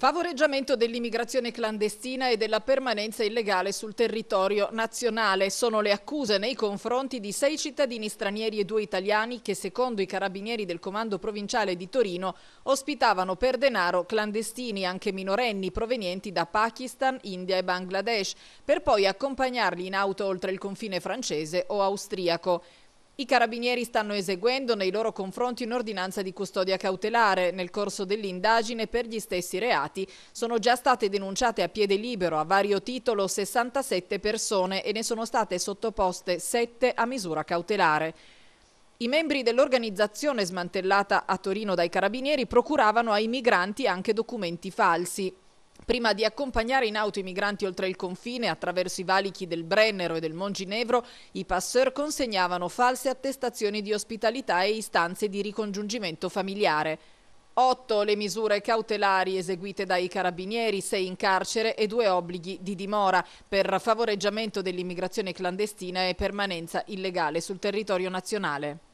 Favoreggiamento dell'immigrazione clandestina e della permanenza illegale sul territorio nazionale sono le accuse nei confronti di sei cittadini stranieri e due italiani che, secondo i carabinieri del comando provinciale di Torino, ospitavano per denaro clandestini, anche minorenni, provenienti da Pakistan, India e Bangladesh, per poi accompagnarli in auto oltre il confine francese o austriaco. I carabinieri stanno eseguendo nei loro confronti un'ordinanza di custodia cautelare. Nel corso dell'indagine per gli stessi reati sono già state denunciate a piede libero a vario titolo 67 persone e ne sono state sottoposte 7 a misura cautelare. I membri dell'organizzazione smantellata a Torino dai carabinieri procuravano ai migranti anche documenti falsi. Prima di accompagnare in auto i migranti oltre il confine attraverso i valichi del Brennero e del Monginevro, i passeur consegnavano false attestazioni di ospitalità e istanze di ricongiungimento familiare. Otto le misure cautelari eseguite dai carabinieri, sei in carcere e due obblighi di dimora per favoreggiamento dell'immigrazione clandestina e permanenza illegale sul territorio nazionale.